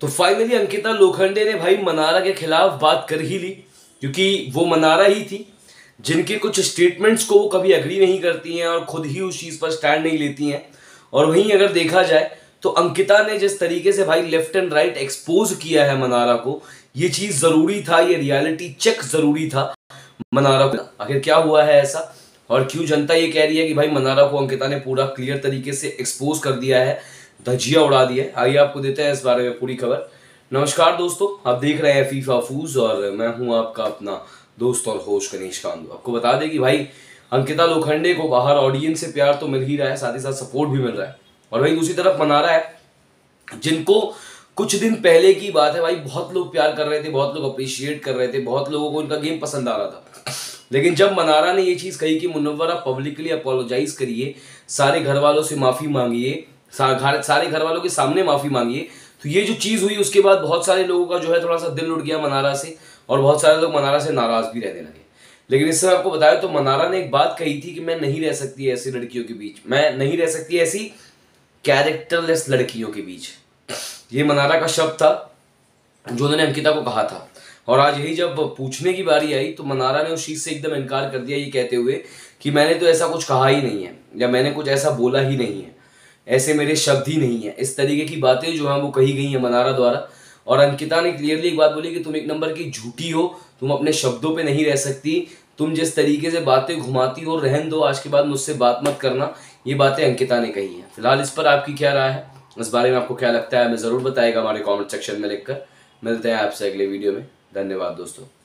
तो फाइनली अंकिता लोखंडे ने भाई मनारा के खिलाफ बात कर ही ली, क्योंकि वो मनारा ही थी, जिनके कुछ स्टेटमेंट्स को वो कभी अग्री नहीं करती हैं और खुद ही उस चीज़ पर स्टैंड नहीं लेती हैं। और वहीं अगर देखा जाए तो अंकिता ने जिस तरीके से भाई लेफ़्ट एंड राइट एक्सपोज किया है मनारा को, ये चीज़ ज़रूरी था, ये रियलिटी चेक ज़रूरी था मनारा को। आखिर क्या हुआ है ऐसा? और क्यों जनता ये कह रही है कि भाई मनारा को अंकिता ने पूरा क्लियर तरीके से एक्सपोज कर दिया है? धजिया उड़ा दिया है। आइए आपको देते हैं इस बारे में पूरी खबर। नमस्कार दोस्तों, आप देख रहे हैं फीफा फूज और मैं हूँ आपका अपना दोस्त और होस्ट कनीश कांदू आपको बता दें कि भाई, अंकिता लोखंडे को बाहर ऑडियंस से प्यार तो मिल ही रहा है, साथ ही साथ सपोर्ट भी मिल रहा है। और वहीं दूसरी तरफ़ मना रहा है, जिनको कुछ दिन पहले की बात है, भाई, बहुत लोग प्यार कर रहे थे, बहुत लोग अप्रिशिएट कर रहे थे, बहुत लोगों को इनका गेम पसंद आ रहा था। लेकिन जब मनारा ने ये चीज़ कही कि मुनव्वरा पब्लिकली अपोलोजाइज करिए, सारे घर वालों से माफ़ी मांगिए सारे घर वालों के सामने माफ़ी मांगिए। तो ये जो चीज़ हुई, उसके बाद बहुत सारे लोगों का जो है थोड़ा सा दिल उठ गया मनारा से, और बहुत सारे लोग मनारा से नाराज़ भी रहने लगे। लेकिन इससे आपको बताया तो मनारा ने एक बात कही थी कि मैं नहीं रह सकती ऐसी लड़कियों के बीच। मैं नहीं रह सकती ऐसी कैरेक्टरलेस लड़कियों के बीच। ये मनारा का शब्द था, जो उन्होंने अंकिता को कहा था। और आज यही जब पूछने की बारी आई तो मनारा ने उस चीज़ से एकदम इनकार कर दिया ये कहते हुए कि मैंने तो ऐसा कुछ कहा ही नहीं है, या मैंने कुछ ऐसा बोला ही नहीं है। ऐसे मेरे शब्द ही नहीं है। इस तरीके की बातें जो हैं, वो कही गई हैं मनारा द्वारा। और अंकिता ने क्लियरली एक बात बोली कि तुम एक नंबर की झूठी हो, तुम अपने शब्दों पे नहीं रह सकती, तुम जिस तरीके से बातें घुमाती हो, रहन दो, आज के बाद मुझसे बात मत करना, ये बातें अंकिता ने कही हैं। फ़िलहाल इस पर आपकी क्या राय है? इस बारे में आपको क्या लगता है, हमें ज़रूर बताएगा हमारे कॉमेंट सेक्शन में लिखकर। मिलते हैं आपसे अगले वीडियो में। धन्यवाद दोस्तों।